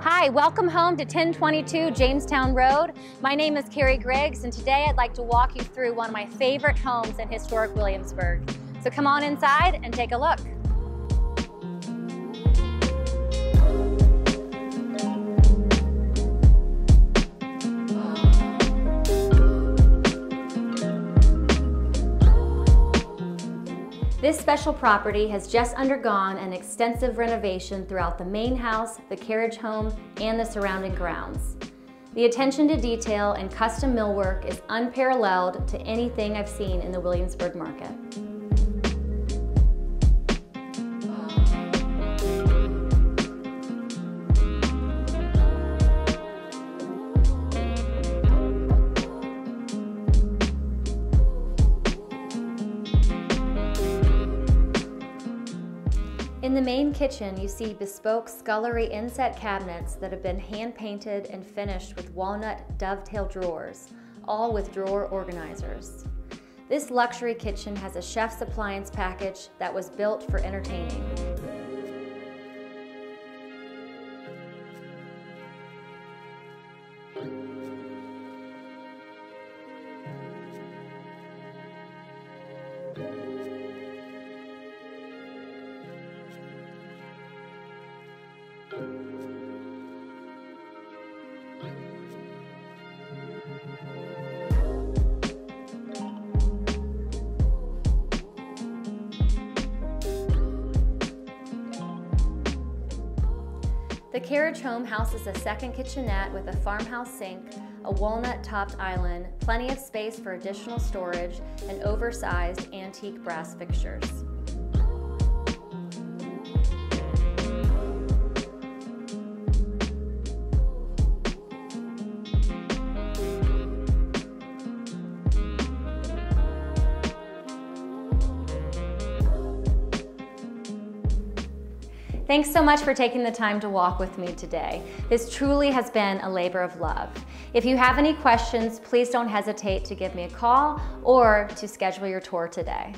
Hi, welcome home to 1022 Jamestown Road. My name is Carrie Griggs, and today I'd like to walk you through one of my favorite homes in historic Williamsburg. So come on inside and take a look. This special property has just undergone an extensive renovation throughout the main house, the carriage home, and the surrounding grounds. The attention to detail and custom millwork is unparalleled to anything I've seen in the Williamsburg market. In the main kitchen, you see bespoke scullery inset cabinets that have been hand painted and finished with walnut dovetail drawers, all with drawer organizers. This luxury kitchen has a chef's appliance package that was built for entertaining. The carriage home houses a second kitchenette with a farmhouse sink, a walnut-topped island, plenty of space for additional storage, and oversized antique brass fixtures. Thanks so much for taking the time to walk with me today. This truly has been a labor of love. If you have any questions, please don't hesitate to give me a call or to schedule your tour today.